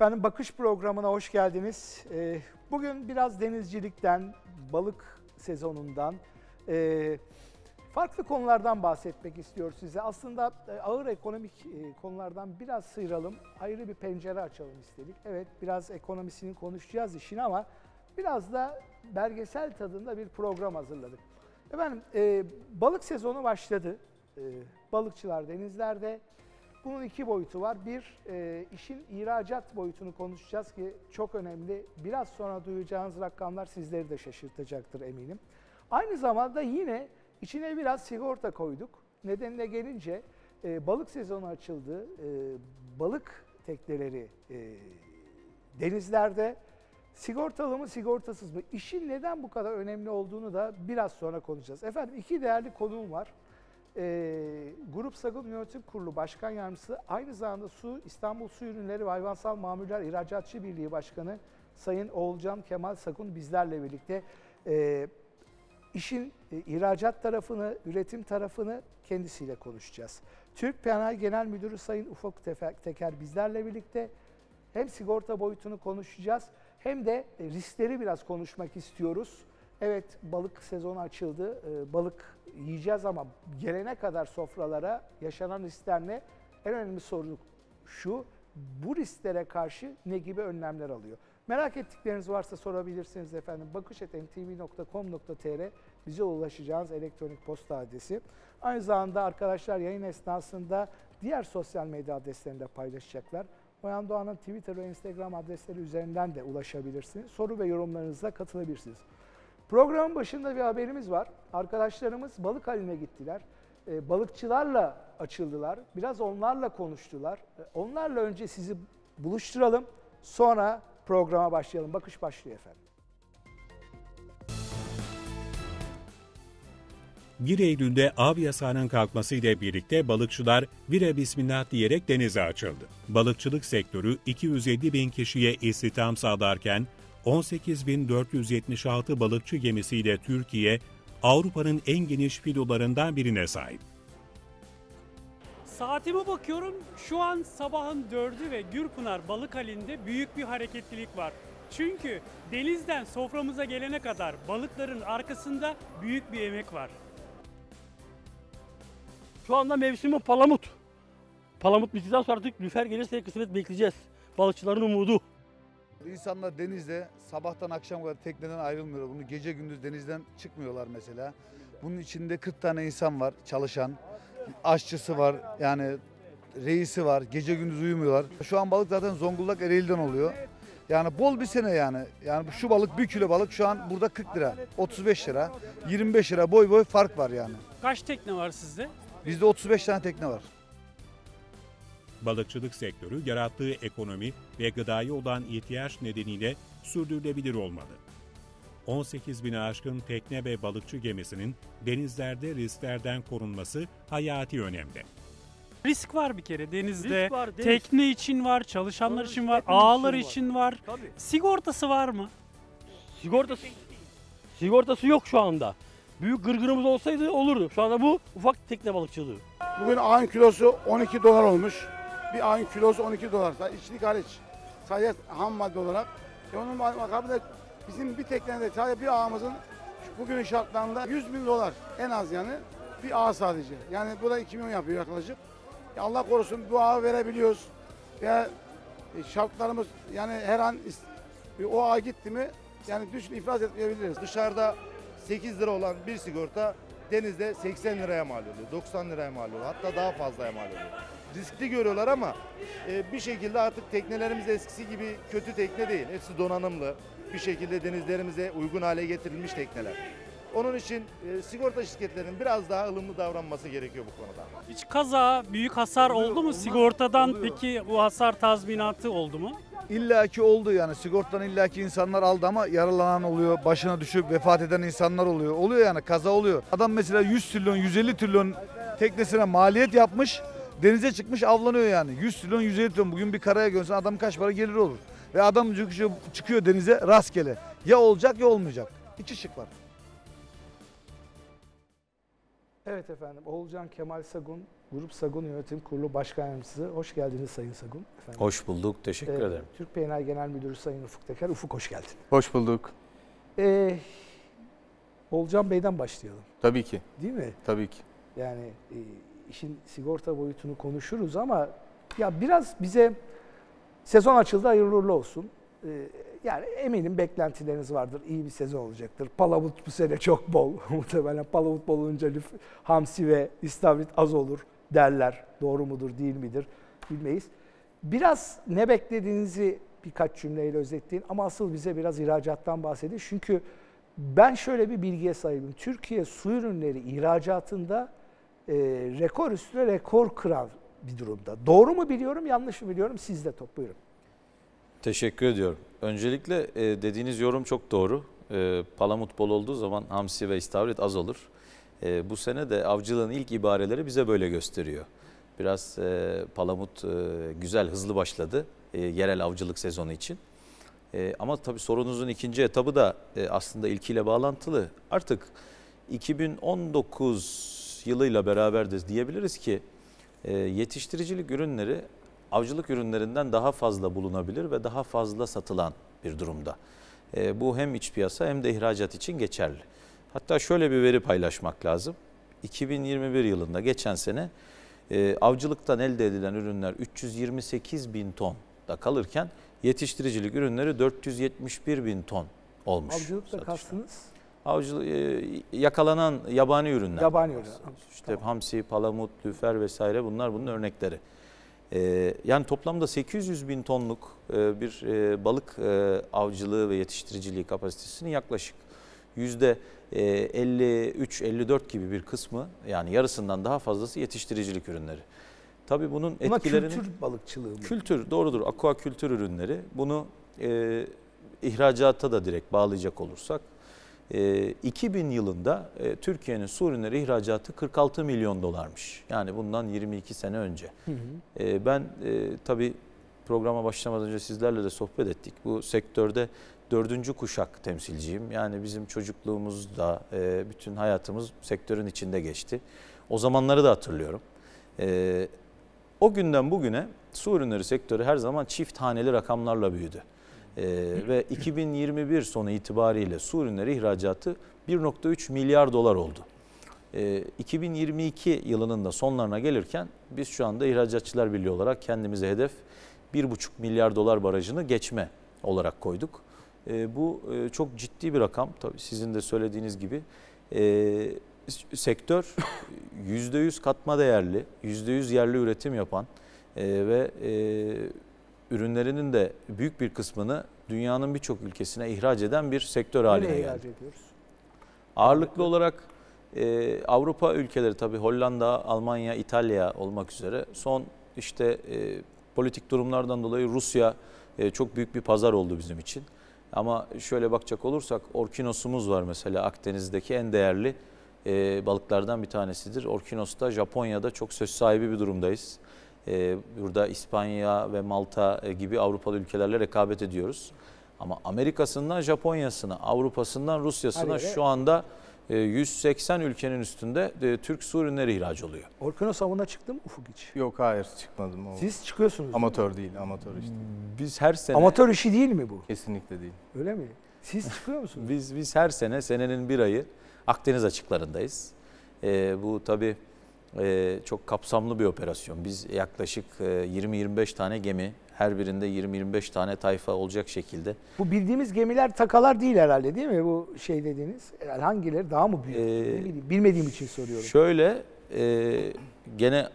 Efendim bakış programına hoş geldiniz. Ee, Bugün biraz denizcilikten, balık sezonundan, e, farklı konulardan bahsetmek istiyoruz size. Aslında e, ağır ekonomik e, konulardan biraz sıyıralım, ayrı bir pencere açalım istedik. Evet biraz ekonomisini konuşacağız işin ama biraz da belgesel tadında bir program hazırladık. Efendim e, balık sezonu başladı. Balıkçılar denizlerde. Bunun iki boyutu var. Bir, e, işin ihracat boyutunu konuşacağız ki çok önemli. Biraz sonra duyacağınız rakamlar sizleri de şaşırtacaktır eminim. Aynı zamanda yine içine biraz sigorta koyduk. Nedenine gelince e, balık sezonu açıldı. E, balık tekneleri e, denizlerde sigortalı mı sigortasız mı? İşin neden bu kadar önemli olduğunu da biraz sonra konuşacağız. Efendim iki değerli konuğum var e, Grup Sakın Yönetim Kurulu Başkan Yardımcısı, aynı zamanda Su İstanbul Su Ürünleri ve Hayvansal Mamuller İhracatçı Birliği Başkanı Sayın Oğulcan Kemal Sakun bizlerle birlikte e, işin e, ihracat tarafını, üretim tarafını kendisiyle konuşacağız. Türk Penal Genel Müdürü Sayın Ufuk Teker bizlerle birlikte hem sigorta boyutunu konuşacağız hem de e, riskleri biraz konuşmak istiyoruz. Evet balık sezonu açıldı. Ee, balık yiyeceğiz ama gelene kadar sofralara yaşanan riskler ne? En önemli soru şu. Bu risklere karşı ne gibi önlemler alıyor? Merak ettikleriniz varsa sorabilirsiniz efendim. bakışetntv.com.tr bize ulaşacağınız elektronik posta adresi. Aynı zamanda arkadaşlar yayın esnasında diğer sosyal medya adreslerinde paylaşacaklar. Oyan Doğan'ın Twitter ve Instagram adresleri üzerinden de ulaşabilirsiniz. Soru ve yorumlarınızla katılabilirsiniz. Programın başında bir haberimiz var. Arkadaşlarımız balık haline gittiler. E, balıkçılarla açıldılar. Biraz onlarla konuştular. E, onlarla önce sizi buluşturalım. Sonra programa başlayalım. Bakış başlıyor efendim. 1 Eylül'de av yasağının kalkmasıyla birlikte balıkçılar vire bismillah diyerek denize açıldı. Balıkçılık sektörü 250 bin kişiye istihdam sağlarken 18.476 balıkçı gemisiyle Türkiye, Avrupa'nın en geniş filolarından birine sahip. Saatime bakıyorum şu an sabahın dördü ve Gürpınar balık halinde büyük bir hareketlilik var. Çünkü denizden soframıza gelene kadar balıkların arkasında büyük bir emek var. Şu anda mevsimi palamut. Palamut bittikten sonra artık lüfer gelirse kısmet bekleyeceğiz. Balıkçıların umudu. İnsanlar denizde sabahtan akşam kadar tekneden ayrılmıyor. Bunu gece gündüz denizden çıkmıyorlar mesela. Bunun içinde 40 tane insan var çalışan. Aşçısı var yani reisi var. Gece gündüz uyumuyorlar. Şu an balık zaten Zonguldak Ereğli'den oluyor. Yani bol bir sene yani. Yani şu balık bir kilo balık şu an burada 40 lira, 35 lira, 25 lira boy boy fark var yani. Kaç tekne var sizde? Bizde 35 tane tekne var balıkçılık sektörü yarattığı ekonomi ve gıdaya olan ihtiyaç nedeniyle sürdürülebilir olmalı. 18 bin aşkın tekne ve balıkçı gemisinin denizlerde risklerden korunması hayati önemde. Risk var bir kere denizde. Risk var, deniz. Tekne için var, çalışanlar için var, ağlar için için var. Tabii. Sigortası var mı? Sigortası sigortası yok şu anda. Büyük gırgırımız olsaydı olurdu. Şu anda bu ufak tekne balıkçılığı. Bugün ağın kilosu 12 dolar olmuş. Bir ayın kilosu 12 dolar. İçlik hariç. Sadece ham madde olarak. E onun makabında bizim bir teknede sadece bir ağımızın bugünün şartlarında 100 bin dolar en az yani bir ağ sadece. Yani bu da 2 milyon yapıyor yaklaşık. Ya Allah korusun bu ağı verebiliyoruz. Ya e, şartlarımız yani her an o ağ gitti mi yani düşün iflas etmeyebiliriz. Dışarıda 8 lira olan bir sigorta denizde 80 liraya mal oluyor, 90 liraya mal oluyor. Hatta daha fazlaya mal oluyor riskli görüyorlar ama e, bir şekilde artık teknelerimiz eskisi gibi kötü tekne değil. Hepsi donanımlı. Bir şekilde denizlerimize uygun hale getirilmiş tekneler. Onun için e, sigorta şirketlerinin biraz daha ılımlı davranması gerekiyor bu konuda. Hiç kaza, büyük hasar Oluyor, oldu mu? olmaz. Sigortadan Oluyor. peki bu hasar tazminatı oldu mu? İlla ki oldu yani sigortadan illa ki insanlar aldı ama yaralanan oluyor, başına düşüp vefat eden insanlar oluyor. Oluyor yani kaza oluyor. Adam mesela 100 trilyon, 150 trilyon teknesine maliyet yapmış. Denize çıkmış avlanıyor yani. 100 trilyon 150 trilyon bugün bir karaya görsen adam kaç para gelir olur. Ve adam çıkıyor, çıkıyor denize rastgele. Ya olacak ya olmayacak. İki şık var. Evet efendim. Oğulcan Kemal Sagun, Grup Sagun Yönetim Kurulu Başkan Yardımcısı. Hoş geldiniz Sayın Sagun. Efendim. Hoş bulduk, teşekkür Ee, ederim. Türk Peynir Genel Müdürü Sayın Ufuk Teker. Ufuk hoş geldin. Hoş bulduk. Ee, Oğulcan Bey'den başlayalım. Tabii ki, Değil mi? tabii ki. Yani e, işin sigorta boyutunu konuşuruz ama ya biraz bize sezon açıldı hayırlı olsun. E, yani eminim beklentileriniz vardır. İyi bir sezon olacaktır. Palamut bu sene çok bol. Muhtemelen palamut bol olunca lüf- hamsi ve istavrit az olur derler. Doğru mudur değil midir bilmeyiz. Biraz ne beklediğinizi birkaç cümleyle özetleyin ama asıl bize biraz ihracattan bahsedin. Çünkü ben şöyle bir bilgiye sahibim. Türkiye su ürünleri ihracatında e, rekor üstüne rekor kıran bir durumda. Doğru mu biliyorum, yanlış mı biliyorum? Siz de top buyurun. Teşekkür ediyorum. Öncelikle e, dediğiniz yorum çok doğru. E, palamut bol olduğu zaman hamsi ve istavrit az olur. E, bu sene de avcılığın ilk ibareleri bize böyle gösteriyor. Biraz e, palamut e, güzel, hızlı başladı e, yerel avcılık sezonu için. E, ama tabii sorunuzun ikinci etabı da e, aslında ilkiyle bağlantılı. Artık 2019 yılıyla beraber de diyebiliriz ki e, yetiştiricilik ürünleri avcılık ürünlerinden daha fazla bulunabilir ve daha fazla satılan bir durumda. E, bu hem iç piyasa hem de ihracat için geçerli. Hatta şöyle bir veri paylaşmak lazım. 2021 yılında geçen sene e, avcılıktan elde edilen ürünler 328 bin ton da kalırken yetiştiricilik ürünleri 471 bin ton olmuş. Avcılıkla kastınız Avcılık, e, yakalanan yabani ürünler. yabani ürün. İşte Tamam. hamsi, palamut, lüfer vesaire bunlar bunun örnekleri. Ee, yani toplamda 800 bin tonluk e, bir e, balık e, avcılığı ve yetiştiriciliği kapasitesinin yaklaşık yüzde e, 53-54 gibi bir kısmı yani yarısından daha fazlası yetiştiricilik ürünleri. Tabii bunun Buna etkilerini... kültür balıkçılığı mı? Kültür doğrudur. Aquakültür ürünleri. Bunu e, ihracata da direkt bağlayacak olursak e, 2000 yılında e, Türkiye'nin su ürünleri ihracatı 46 milyon dolarmış. Yani bundan 22 sene önce. Hı hı. E, ben e, tabii programa başlamadan önce sizlerle de sohbet ettik. Bu sektörde dördüncü kuşak temsilciyim. Yani bizim çocukluğumuzda e, bütün hayatımız sektörün içinde geçti. O zamanları da hatırlıyorum. E, o günden bugüne su ürünleri sektörü her zaman çift haneli rakamlarla büyüdü. Ee, ve 2021 sonu itibariyle su ürünleri ihracatı 1.3 milyar dolar oldu. Ee, 2022 yılının da sonlarına gelirken biz şu anda İhracatçılar Birliği olarak kendimize hedef 1.5 milyar dolar barajını geçme olarak koyduk. Ee, bu e, çok ciddi bir rakam tabii sizin de söylediğiniz gibi. Ee, sektör %100 katma değerli, %100 yerli üretim yapan e, ve e, ürünlerinin de büyük bir kısmını dünyanın birçok ülkesine ihraç eden bir sektör haline geldi. ediyoruz? Ağırlıklı olarak e, Avrupa ülkeleri tabii Hollanda, Almanya, İtalya olmak üzere son işte e, politik durumlardan dolayı Rusya e, çok büyük bir pazar oldu bizim için. Ama şöyle bakacak olursak Orkinos'umuz var mesela Akdeniz'deki en değerli e, balıklardan bir tanesidir. Orkinos'ta Japonya'da çok söz sahibi bir durumdayız. E, burada İspanya ve Malta e, gibi Avrupalı ülkelerle rekabet ediyoruz. Ama Amerika'sından Japonya'sına, Avrupa'sından Rusya'sına şu anda e, 180 ülkenin üstünde e, Türk su ürünleri ihraç oluyor. Orkinos avına çıktı mı Ufuk hiç? Yok hayır çıkmadım. O Siz çıkıyorsunuz. amatör değil, amatör işte. Biz her sene Amatör işi değil mi bu? Kesinlikle değil. Öyle mi? Siz çıkıyor musunuz? Biz biz her sene senenin bir ayı Akdeniz açıklarındayız. Ee, bu tabii e, çok kapsamlı bir operasyon. Biz yaklaşık e, 20-25 tane gemi, her birinde 20-25 tane tayfa olacak şekilde. Bu bildiğimiz gemiler takalar değil herhalde değil mi? Bu şey dediğiniz. Hangileri daha mı büyük? Ee, bilmediğim için soruyorum. Şöyle e, gene e,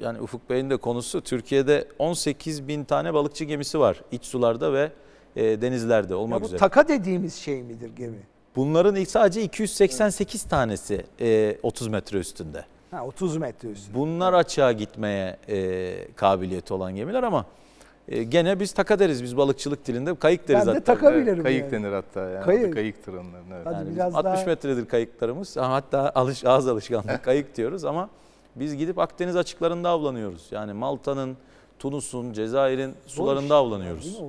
yani Ufuk Bey'in de konusu Türkiye'de 18 bin tane balıkçı gemisi var iç sularda ve e, denizlerde olmak Ya bu üzere. taka dediğimiz şey midir gemi? Bunların ilk sadece 288 tanesi e, 30 metre üstünde. Ha 30 metre üstü. Bunlar açığa gitmeye e, kabiliyeti olan gemiler ama e, gene biz taka deriz. Biz balıkçılık dilinde kayık deriz Ben de hatta. taka bilirim Kayık yani. denir hatta yani. Kayık. Kayık. Kayık tırınlarına. Evet. Hadi Yani biraz 60 daha- metredir kayıklarımız. Ha, Hatta alış, ağız alışkanlığı kayık diyoruz ama biz gidip Akdeniz açıklarında avlanıyoruz. Yani Malta'nın, Tunus'un, Cezayir'in Zor iş. sularında avlanıyoruz.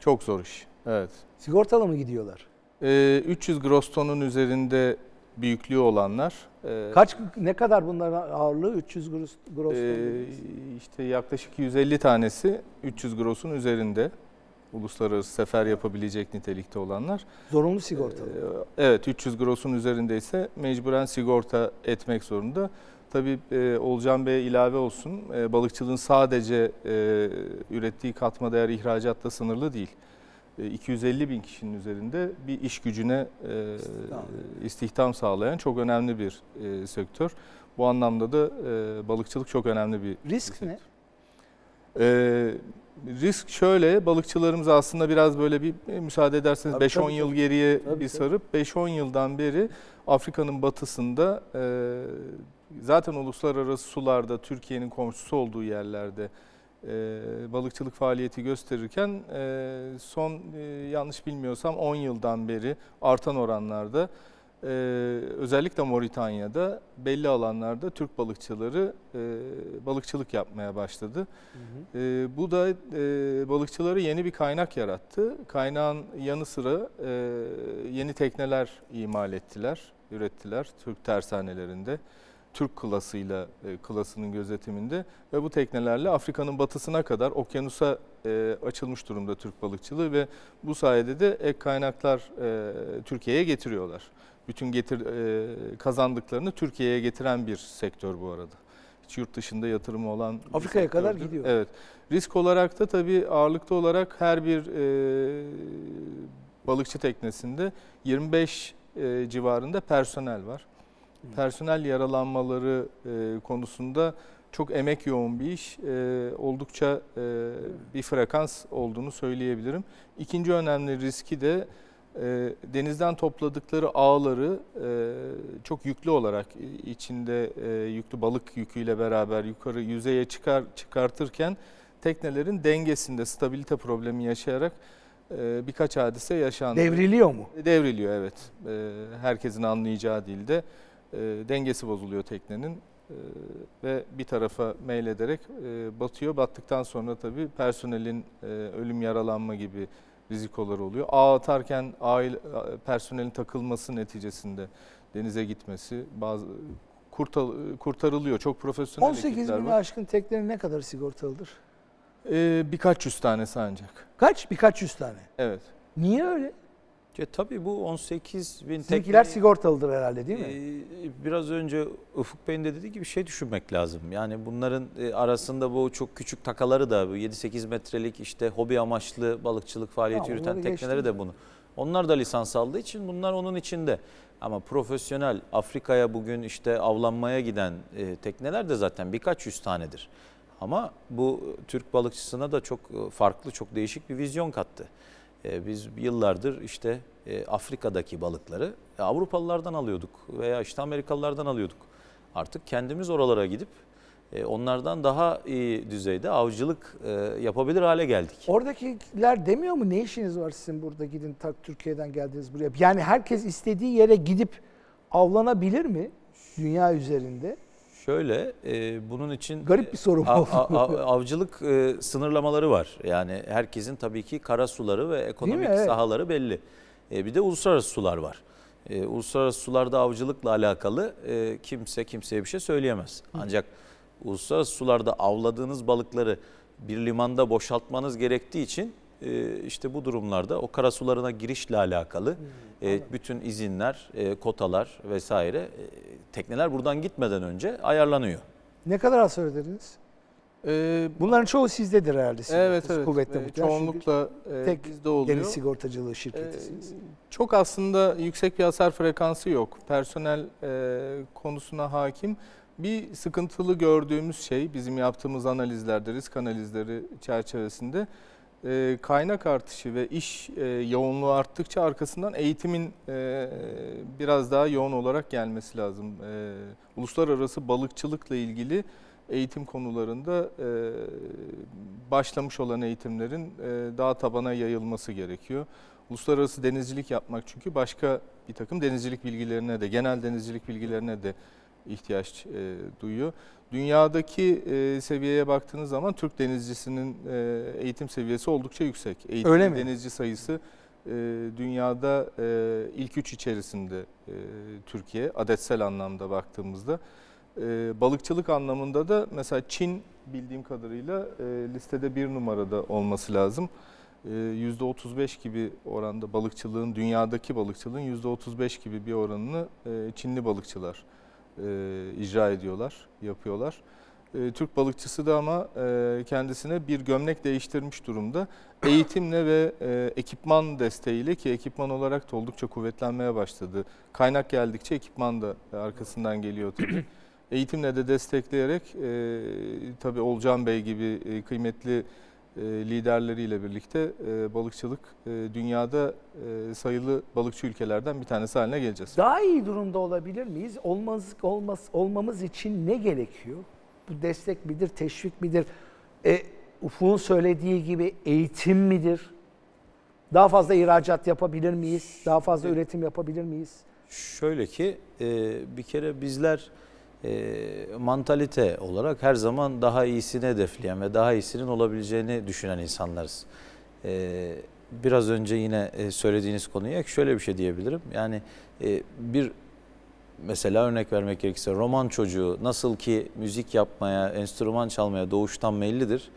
Çok zor iş. Evet. Sigortalı mı gidiyorlar? Ee, 300 gross tonun üzerinde büyüklüğü olanlar. E, Kaç ne kadar bunların ağırlığı? 300 gross, gross e, ton. işte yaklaşık 150 tanesi 300 gross'un üzerinde uluslararası sefer yapabilecek nitelikte olanlar. Zorunlu sigortalı. Ee, Evet 300 gross'un üzerindeyse mecburen sigorta etmek zorunda. Tabii e, Olcan Bey ilave olsun e, balıkçılığın sadece e, ürettiği katma değer ihracatta sınırlı değil. E, 250 bin kişinin üzerinde bir iş gücüne e, istihdam sağlayan çok önemli bir e, sektör. Bu anlamda da e, balıkçılık çok önemli bir Risk ne? ee, risk şöyle, balıkçılarımız aslında biraz böyle bir e, müsaade ederseniz Tabii, 5-10 tabii, yıl geriye Tabii, bir sarıp 5-10 yıldan beri Afrika'nın batısında e, zaten uluslararası sularda Türkiye'nin komşusu olduğu yerlerde e, balıkçılık faaliyeti gösterirken e, son e, yanlış bilmiyorsam 10 yıldan beri artan oranlarda ee, özellikle Moritanya'da belli alanlarda Türk balıkçıları e, balıkçılık yapmaya başladı. Ee, bu da e, balıkçılara yeni bir kaynak yarattı. Kaynağın yanı sıra e, yeni tekneler imal ettiler, ürettiler Türk tersanelerinde. Türk klasıyla e, klasının gözetiminde ve bu teknelerle Afrika'nın batısına kadar okyanusa e, açılmış durumda Türk balıkçılığı ve bu sayede de ek kaynaklar e, Türkiye'ye getiriyorlar. Bütün getir e, kazandıklarını Türkiye'ye getiren bir sektör bu arada. Hiç yurt dışında yatırımı olan Afrika'ya kadar gidiyor. Evet. Risk olarak da tabii ağırlıklı olarak her bir e, balıkçı teknesinde 25 e, civarında personel var. Personel yaralanmaları e, konusunda çok emek yoğun bir iş. E, oldukça e, bir frekans olduğunu söyleyebilirim. İkinci önemli riski de e, denizden topladıkları ağları e, çok yüklü olarak e, içinde e, yüklü balık yüküyle beraber yukarı yüzeye çıkar çıkartırken teknelerin dengesinde stabilite problemi yaşayarak e, birkaç hadise yaşandı. Devriliyor mu? Devriliyor evet. E, herkesin anlayacağı dilde e, dengesi bozuluyor teknenin e, ve bir tarafa meylederek e, batıyor. Battıktan sonra tabii personelin e, ölüm yaralanma gibi rizikoları oluyor. Ağ atarken ağ, personelin takılması neticesinde denize gitmesi bazı kurtal- kurtarılıyor. Çok profesyonel 18 ekipler bin var. aşkın teknenin ne kadar sigortalıdır? E, birkaç yüz tanesi ancak. Kaç? Birkaç yüz tane. Evet. Niye öyle? Ya tabii bu 18 bin Sizinkiler tekneyi- sigortalıdır herhalde değil mi? Ee, Biraz önce Ufuk Bey'in de dediği gibi şey düşünmek lazım. Yani bunların e, arasında bu çok küçük takaları da bu 7-8 metrelik işte hobi amaçlı balıkçılık faaliyeti Ya yürüten tekneleri de bunu. Onlar da lisans aldığı için bunlar onun içinde. Ama profesyonel Afrika'ya bugün işte avlanmaya giden e, tekneler de zaten birkaç yüz tanedir. Ama bu e, Türk balıkçısına da çok e, farklı, çok değişik bir vizyon kattı. E, Biz yıllardır işte e, Afrika'daki balıkları e, Avrupalılardan alıyorduk veya işte Amerikalılardan alıyorduk. Artık kendimiz oralara gidip onlardan daha iyi düzeyde avcılık yapabilir hale geldik. Oradakiler demiyor mu ne işiniz var sizin burada gidin Türkiye'den geldiniz buraya. Yani herkes istediği yere gidip avlanabilir mi dünya üzerinde? Şöyle e, bunun için Garip bir soru bu a- oldu. a- a- avcılık e, sınırlamaları var. Yani herkesin tabii ki kara suları ve ekonomik Evet. sahaları belli. E, bir de uluslararası sular var. E, uluslararası sularda avcılıkla alakalı e, kimse kimseye bir şey söyleyemez. Ancak uluslararası sularda avladığınız balıkları bir limanda boşaltmanız gerektiği için e, işte bu durumlarda o kara sularına girişle alakalı e, bütün izinler, e, kotalar vesaire e, tekneler buradan gitmeden önce ayarlanıyor. Ne kadar hasar ödediniz? Ee, Bunların çoğu sizdedir herhalde. sigortası, evet evet. Kuvvetli Ee, çoğunlukla e, tek bizde oluyor. deniz sigortacılığı şirketisiniz. Ee, Çok aslında yüksek bir hasar frekansı yok. Personel e, konusuna hakim. Bir sıkıntılı gördüğümüz şey bizim yaptığımız analizlerde, risk analizleri çerçevesinde e, kaynak artışı ve iş e, yoğunluğu arttıkça arkasından eğitimin e, biraz daha yoğun olarak gelmesi lazım. E, uluslararası balıkçılıkla ilgili eğitim konularında e, başlamış olan eğitimlerin e, daha tabana yayılması gerekiyor. Uluslararası denizcilik yapmak çünkü başka bir takım denizcilik bilgilerine de, genel denizcilik bilgilerine de ihtiyaç e, duyuyor. Dünyadaki e, seviyeye baktığınız zaman Türk denizcisinin e, eğitim seviyesi oldukça yüksek. Eğitim Öyle mi? denizci sayısı e, dünyada e, ilk üç içerisinde e, Türkiye adetsel anlamda baktığımızda. E, balıkçılık anlamında da mesela Çin bildiğim kadarıyla e, listede bir numarada olması lazım. E, %35 gibi oranda balıkçılığın, dünyadaki balıkçılığın %35 gibi bir oranını e, Çinli balıkçılar e, icra ediyorlar, yapıyorlar. E, Türk balıkçısı da ama e, kendisine bir gömlek değiştirmiş durumda. Eğitimle ve e, ekipman desteğiyle ki ekipman olarak da oldukça kuvvetlenmeye başladı. Kaynak geldikçe ekipman da arkasından geliyor tabii. Eğitimle de destekleyerek e, tabii Olcan Bey gibi e, kıymetli liderleriyle birlikte e, balıkçılık e, dünyada e, sayılı balıkçı ülkelerden bir tanesi haline geleceğiz. Daha iyi durumda olabilir miyiz? Olmaz, olmaz, olmamız için ne gerekiyor? Bu destek midir, teşvik midir? E, Ufuk'un söylediği gibi eğitim midir? Daha fazla ihracat yapabilir miyiz? Daha fazla üretim yapabilir miyiz? Şöyle ki e, bir kere bizler e, mantalite olarak her zaman daha iyisini hedefleyen ve daha iyisinin olabileceğini düşünen insanlarız. E, biraz önce yine e, söylediğiniz konuya şöyle bir şey diyebilirim. Yani e, bir mesela örnek vermek gerekirse roman çocuğu nasıl ki müzik yapmaya, enstrüman çalmaya doğuştan meyillidir.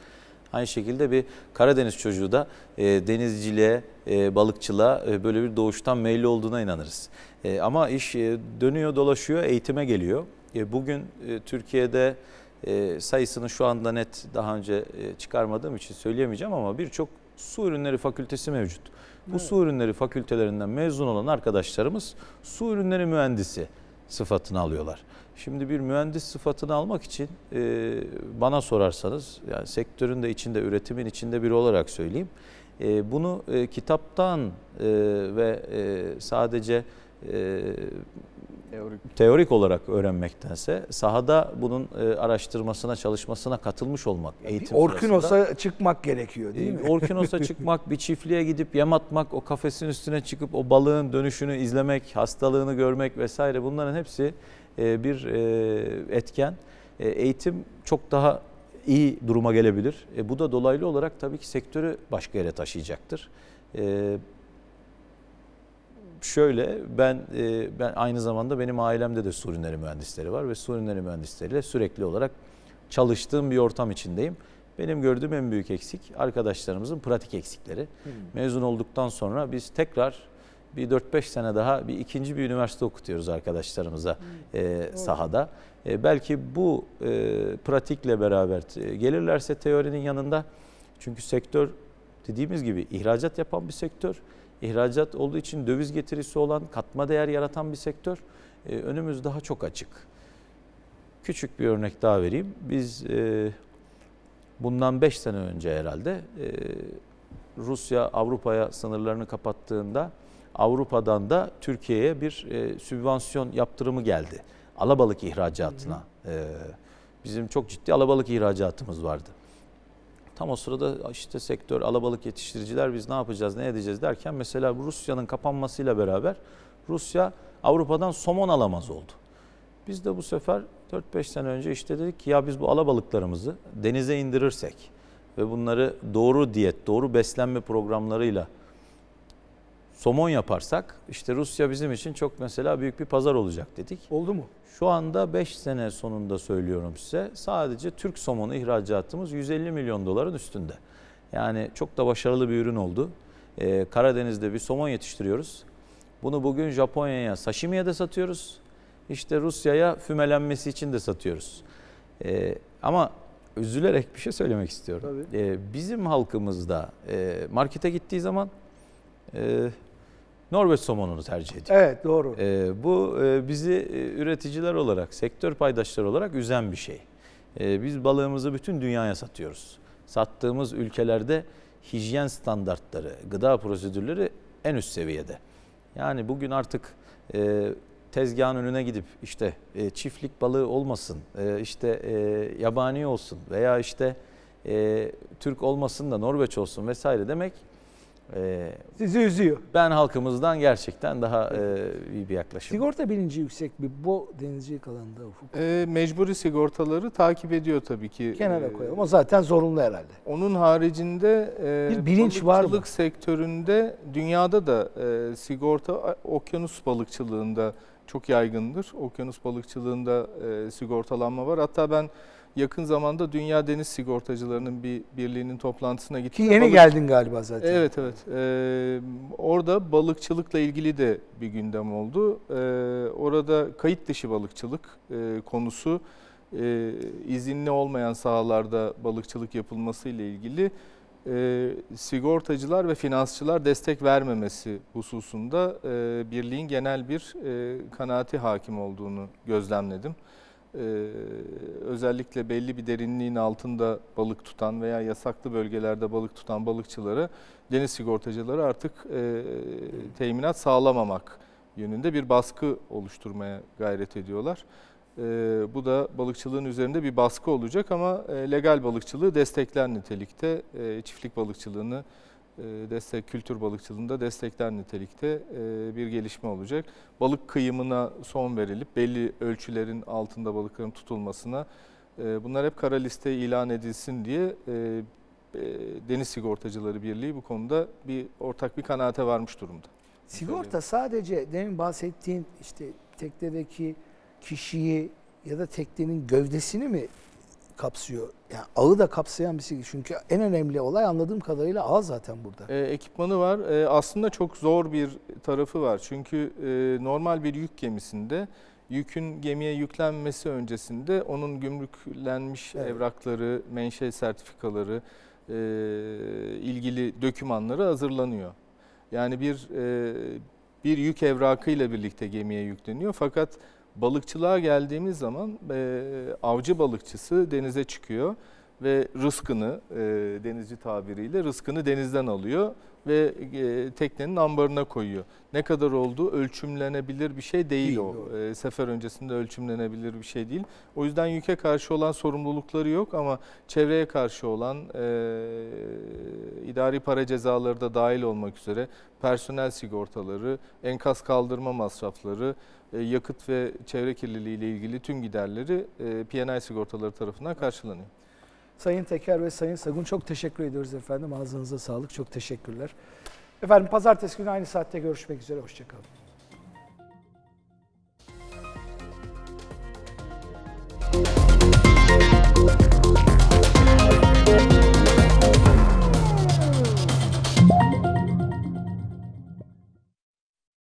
Aynı şekilde bir Karadeniz çocuğu da e, denizciliğe, e, balıkçılığa e, böyle bir doğuştan meyilli olduğuna inanırız. E, ama iş e, dönüyor dolaşıyor eğitime geliyor. E, bugün e, Türkiye'de e, sayısını şu anda net daha önce çıkarmadığım için söyleyemeyeceğim ama birçok su ürünleri fakültesi mevcut. Bu Evet. su ürünleri fakültelerinden mezun olan arkadaşlarımız su ürünleri mühendisi sıfatını alıyorlar. Şimdi bir mühendis sıfatını almak için e, bana sorarsanız yani sektörün de içinde üretimin içinde biri olarak söyleyeyim. E, bunu e, kitaptan e, ve e, sadece e, Teorik. teorik olarak öğrenmektense sahada bunun e, araştırmasına, çalışmasına katılmış olmak eğitim Bir Orkinos'a çıkmak gerekiyor değil mi? E, Orkinos'a çıkmak, bir çiftliğe gidip yem atmak, o kafesin üstüne çıkıp o balığın dönüşünü izlemek, hastalığını görmek vesaire bunların hepsi e, bir e, etken. E, Eğitim çok daha iyi duruma gelebilir. E, Bu da dolaylı olarak tabii ki sektörü başka yere taşıyacaktır. E, Şöyle ben e, ben aynı zamanda benim ailemde de su ürünleri mühendisleri var ve su ürünleri mühendisleriyle sürekli olarak çalıştığım bir ortam içindeyim. Benim gördüğüm en büyük eksik arkadaşlarımızın pratik eksikleri. Mezun olduktan sonra biz tekrar bir 4-5 sene daha bir ikinci bir üniversite okutuyoruz arkadaşlarımıza e, sahada. E, belki bu e, pratikle beraber e, gelirlerse teorinin yanında çünkü sektör dediğimiz gibi ihracat yapan bir sektör. İhracat olduğu için döviz getirisi olan, katma değer yaratan bir sektör. E, önümüz daha çok açık. Küçük bir örnek daha vereyim. Biz e, bundan 5 sene önce herhalde e, Rusya Avrupa'ya sınırlarını kapattığında Avrupa'dan da Türkiye'ye bir e, sübvansiyon yaptırımı geldi. Alabalık ihracatına. E, bizim çok ciddi alabalık ihracatımız vardı. Tam o sırada işte sektör alabalık yetiştiriciler biz ne yapacağız ne edeceğiz derken mesela Rusya'nın kapanmasıyla beraber Rusya Avrupa'dan somon alamaz oldu. Biz de bu sefer 4-5 sene önce işte dedik ki ya biz bu alabalıklarımızı denize indirirsek ve bunları doğru diyet, doğru beslenme programlarıyla somon yaparsak işte Rusya bizim için çok mesela büyük bir pazar olacak dedik. Oldu mu? Şu anda 5 sene sonunda söylüyorum size sadece Türk somonu ihracatımız 150 milyon doların üstünde. Yani çok da başarılı bir ürün oldu. Ee, Karadeniz'de bir somon yetiştiriyoruz. Bunu bugün Japonya'ya sashimiye de satıyoruz. İşte Rusya'ya fümelenmesi için de satıyoruz. Ee, ama üzülerek bir şey söylemek istiyorum. Tabii. Ee, bizim halkımızda e, markete gittiği zaman e, Norveç somonunu tercih ediyor. Evet doğru. Ee, bu e, bizi e, üreticiler olarak, sektör paydaşları olarak üzen bir şey. Ee, biz balığımızı bütün dünyaya satıyoruz. Sattığımız ülkelerde hijyen standartları, gıda prosedürleri en üst seviyede. Yani bugün artık e, tezgahın önüne gidip işte e, çiftlik balığı olmasın, e, işte e, yabani olsun veya işte e, Türk olmasın da Norveç olsun vesaire demek E, Sizi üzüyor. ben halkımızdan gerçekten daha e, iyi bir yaklaşım. Sigorta bilinci yüksek bir bu denizcilik alanında ufuk. E, mecburi sigortaları takip ediyor tabii ki. Kenara E, koyalım. O zaten zorunlu herhalde. Onun haricinde e, Bir bilinç var mı? sektöründe dünyada da e, sigorta okyanus balıkçılığında çok yaygındır. Okyanus balıkçılığında e, sigortalanma var. Hatta ben yakın zamanda Dünya Deniz Sigortacılarının bir birliğinin toplantısına Ki gittim. yeni Balık- geldin galiba zaten. Evet evet. Ee, orada balıkçılıkla ilgili de bir gündem oldu. Ee, orada kayıt dışı balıkçılık e, konusu e, izinli olmayan sahalarda balıkçılık yapılması ile ilgili e, sigortacılar ve finansçılar destek vermemesi hususunda e, birliğin genel bir e, kanaati hakim olduğunu gözlemledim. Ee, özellikle belli bir derinliğin altında balık tutan veya yasaklı bölgelerde balık tutan balıkçılara deniz sigortacıları artık e, teminat sağlamamak yönünde bir baskı oluşturmaya gayret ediyorlar. E, bu da balıkçılığın üzerinde bir baskı olacak ama e, legal balıkçılığı destekler nitelikte, e, çiftlik balıkçılığını e, destek kültür balıkçılığında destekler nitelikte e, bir gelişme olacak. Balık kıyımına son verilip belli ölçülerin altında balıkların tutulmasına e, bunlar hep kara liste ilan edilsin diye e, Deniz Sigortacıları Birliği bu konuda bir ortak bir kanaate varmış durumda. Sigorta sadece demin bahsettiğin işte teknedeki kişiyi ya da teknenin gövdesini mi kapsıyor? Yani ağı da kapsayan bir şey. Çünkü en önemli olay anladığım kadarıyla ağ zaten burada. E, ekipmanı var. E, aslında çok zor bir tarafı var. Çünkü e, normal bir yük gemisinde yükün gemiye yüklenmesi öncesinde onun gümrüklenmiş Evet. evrakları, menşe sertifikaları, e, ilgili dokümanları hazırlanıyor. Yani bir e, bir yük evrakıyla birlikte gemiye yükleniyor. Fakat balıkçılığa geldiğimiz zaman e, avcı balıkçısı denize çıkıyor ve rızkını e, denizci tabiriyle rızkını denizden alıyor ve e, teknenin ambarına koyuyor. Ne kadar olduğu ölçümlenebilir bir şey değil, Değil, o. E, sefer öncesinde ölçümlenebilir bir şey değil. O yüzden yüke karşı olan sorumlulukları yok ama çevreye karşı olan e, idari para cezaları da dahil olmak üzere personel sigortaları, enkaz kaldırma masrafları, e, yakıt ve çevre kirliliği ile ilgili tüm giderleri e, P&I sigortaları tarafından karşılanıyor. Sayın Teker ve Sayın Sagun çok teşekkür ediyoruz efendim. Ağzınıza sağlık. Çok teşekkürler. Efendim pazartesi günü aynı saatte görüşmek üzere. Hoşçakalın.